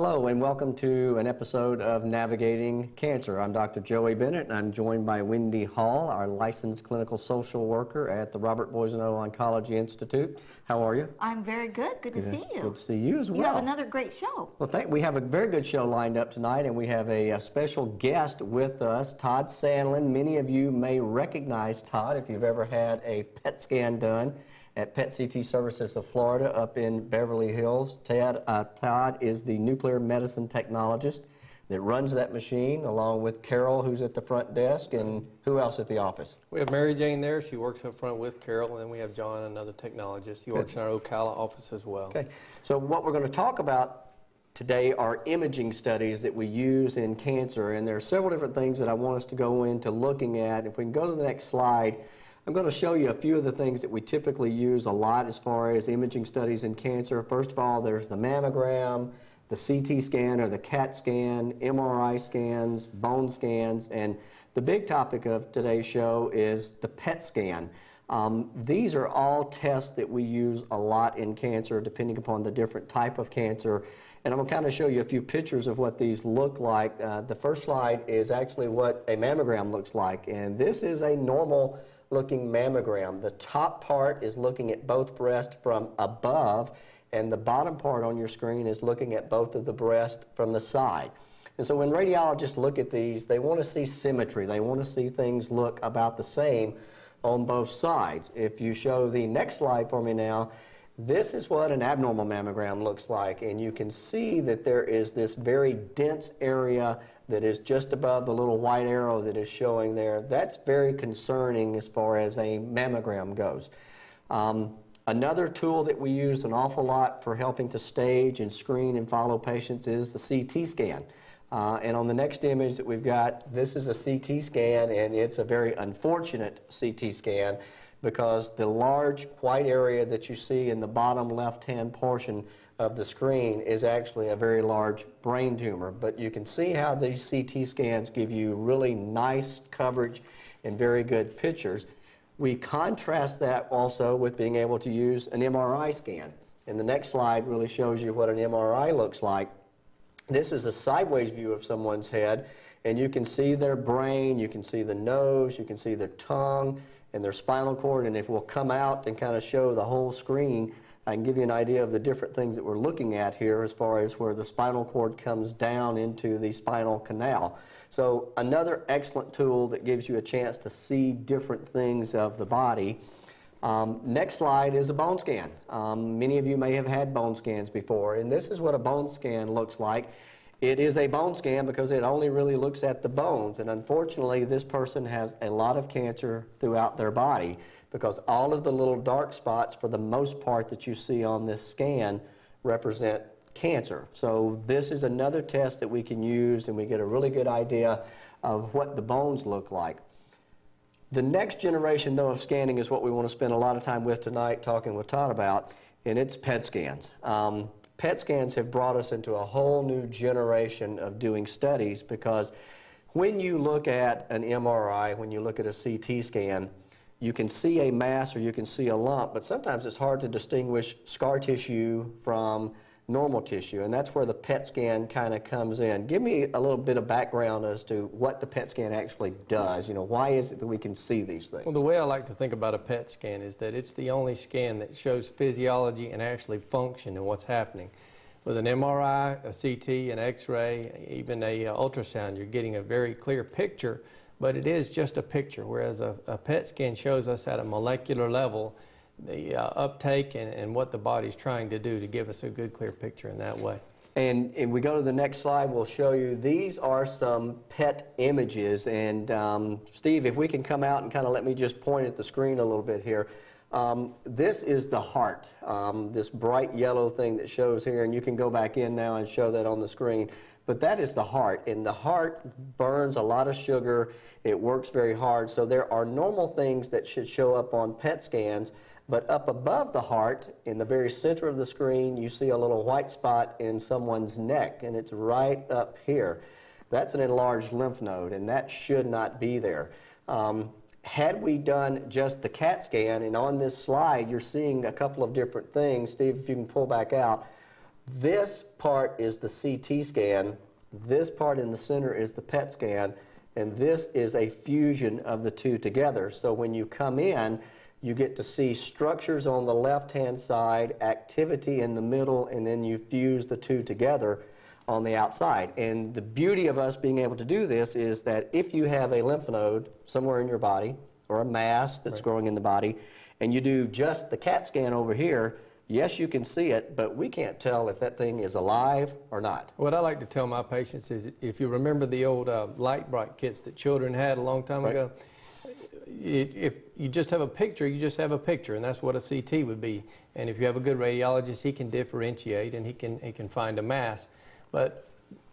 Hello, and welcome to an episode of Navigating Cancer. I'm Dr. Joey Bennett, and I'm joined by Wendy Hall, our licensed clinical social worker at the Robert Boissoneault Oncology Institute. How are you? I'm very good. Good to see you. Good to see you as well. You have another great show. Well, thank, we have a very good show lined up tonight, and we have a, a special guest with us, Todd Sandlin. Many of you may recognize Todd if you've ever had a PET scan done at PET CT Services of Florida up in Beverly Hills. Ted, uh, Todd is the nuclear medicine technologist that runs that machine, along with Carol, who's at the front desk, and who else at the office? We have Mary Jane there. She works up front with Carol, and then we have John, another technologist. He works in our Ocala office as well. Okay. So what we're going to talk about today are imaging studies that we use in cancer, and there are several different things that I want us to go into looking at. If we can go to the next slide, I'm going to show you a few of the things that we typically use a lot as far as imaging studies in cancer. First of all, there's the mammogram, the CT scan or the CAT scan, MRI scans, bone scans, and the big topic of today's show is the PET scan. Um, these are all tests that we use a lot in cancer depending upon the different type of cancer. And I'm going to kind of show you a few pictures of what these look like. Uh, the first slide is actually what a mammogram looks like. And this is a normal looking mammogram. The top part is looking at both breasts from above, and the bottom part on your screen is looking at both of the breasts from the side. And so when radiologists look at these, they want to see symmetry. They want to see things look about the same on both sides. If you show the next slide for me now, this is what an abnormal mammogram looks like, and you can see that there is this very dense area that is just above the little white arrow that is showing there. That's very concerning as far as a mammogram goes. Um, another tool that we use an awful lot for helping to stage and screen and follow patients is the CT scan. Uh, and on the next image that we've got, this is a CT scan, and it's a very unfortunate CT scan because the large white area that you see in the bottom left-hand portion of the screen is actually a very large brain tumor. But you can see how these CT scans give you really nice coverage and very good pictures. We contrast that also with being able to use an MRI scan. And the next slide really shows you what an MRI looks like. This is a sideways view of someone's head, and you can see their brain, you can see the nose, you can see their tongue, and their spinal cord. And if we'll come out and kind of show the whole screen, I can give you an idea of the different things that we're looking at here as far as where the spinal cord comes down into the spinal canal. So another excellent tool that gives you a chance to see different things of the body. Um, next slide is a bone scan. Um, many of you may have had bone scans before, and this is what a bone scan looks like. It is a bone scan because it only really looks at the bones. And unfortunately, this person has a lot of cancer throughout their body because all of the little dark spots, for the most part, that you see on this scan represent cancer. So this is another test that we can use and we get a really good idea of what the bones look like. The next generation, though, of scanning is what we want to spend a lot of time with tonight talking with Todd about, and it's PET scans. Um, PET scans have brought us into a whole new generation of doing studies because when you look at an MRI, when you look at a CT scan, you can see a mass or you can see a lump, but sometimes it's hard to distinguish scar tissue from normal tissue, and that's where the PET scan kind of comes in. Give me a little bit of background as to what the PET scan actually does. You know, why is it that we can see these things? Well, the way I like to think about a PET scan is that it's the only scan that shows physiology and actually function and what's happening. With an MRI, a CT, an X-ray, even a uh, ultrasound, you're getting a very clear picture, but it is just a picture, whereas a, a PET scan shows us at a molecular level the uh, uptake and, and what the body's trying to do to give us a good, clear picture in that way. And if we go to the next slide, we'll show you these are some PET images. And um, Steve, if we can come out and kind of let me just point at the screen a little bit here. Um, this is the heart, um, this bright yellow thing that shows here, and you can go back in now and show that on the screen. But that is the heart, and the heart burns a lot of sugar. It works very hard. So there are normal things that should show up on PET scans but up above the heart, in the very center of the screen, you see a little white spot in someone's neck, and it's right up here. That's an enlarged lymph node, and that should not be there. Um, had we done just the CAT scan, and on this slide, you're seeing a couple of different things. Steve, if you can pull back out, This part is the CT scan, this part in the center is the PET scan, and this is a fusion of the two together. So when you come in, you get to see structures on the left-hand side, activity in the middle, and then you fuse the two together on the outside. And the beauty of us being able to do this is that if you have a lymph node somewhere in your body, or a mass that's growing in the body, and you do just the CAT scan over here, yes, you can see it, but we can't tell if that thing is alive or not. What I like to tell my patients is if you remember the old uh, Lite-Brite kits that children had a long time Right. ago, i- if you just have a picture, you just have a picture, and that's what a CT would be. And if you have a good radiologist, he can differentiate and he can, he can find a mass. But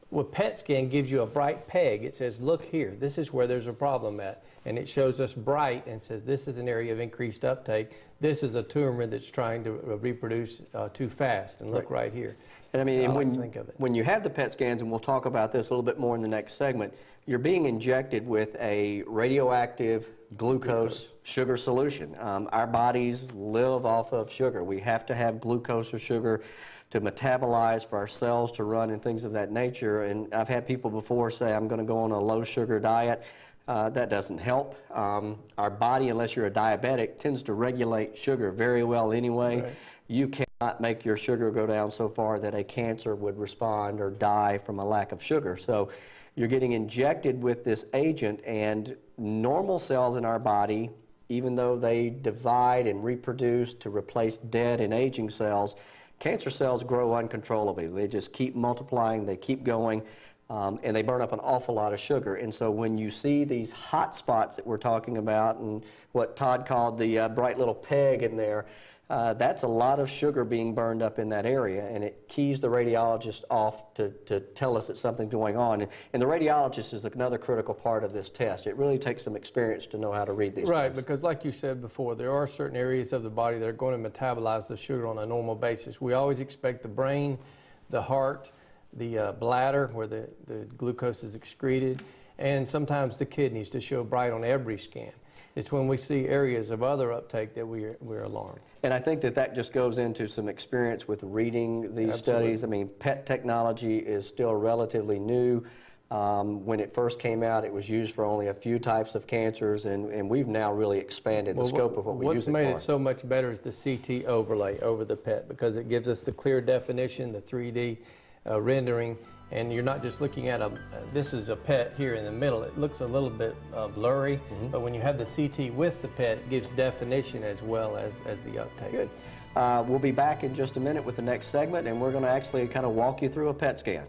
what PET scan gives you a bright peg. It says, look here, this is where there's a problem at. And it shows us bright and says, this is an area of increased uptake. This is a tumor that's trying to uh, reproduce uh, too fast. And look right, here. And I mean, So and I when, of it. when you have the PET scans, and we'll talk about this a little bit more in the next segment, you're being injected with a radioactive glucose, sugar solution. Um, our bodies live off of sugar. We have to have glucose or sugar to metabolize for our cells to run and things of that nature. And I've had people before say, I'm going to go on a low sugar diet. Uh, that doesn't help. Um, our body, unless you're a diabetic, tends to regulate sugar very well anyway. Right. You cannot make your sugar go down so far that a cancer would respond or die from a lack of sugar. So you're getting injected with this agent, and normal cells in our body, even though they divide and reproduce to replace dead and aging cells, cancer cells grow uncontrollably. They just keep multiplying, they keep going. Um, and they burn up an awful lot of sugar. And so when you see these hot spots that we're talking about and what Todd called the uh, bright little peg in there, uh, that's a lot of sugar being burned up in that area, and it keys the radiologist off to, to tell us that something's going on. And, and the radiologist is another critical part of this test. It really takes some experience to know how to read these Right, things. because like you said before, there are certain areas of the body that are going to metabolize the sugar on a normal basis. We always expect the brain, the heart, the uh, bladder, where the, the glucose is excreted, and sometimes the kidneys to show bright on every scan. It's when we see areas of other uptake that we are, we're alarmed. And I think that that just goes into some experience with reading these studies. I mean, PET technology is still relatively new. Um, when it first came out, it was used for only a few types of cancers, and, and we've now really expanded the Well, scope of what we use What's made it so much better is the CT overlay over the PET because it gives us the clear definition, the 3D uh, rendering, and you're not just looking at a, this is a PET here in the middle. It looks a little bit uh, blurry, Mm-hmm. but when you have the CT with the PET, it gives definition as well as, as the uptake. Good. Uh, we'll be back in just a minute with the next segment, and we're going to actually kind of walk you through a PET scan.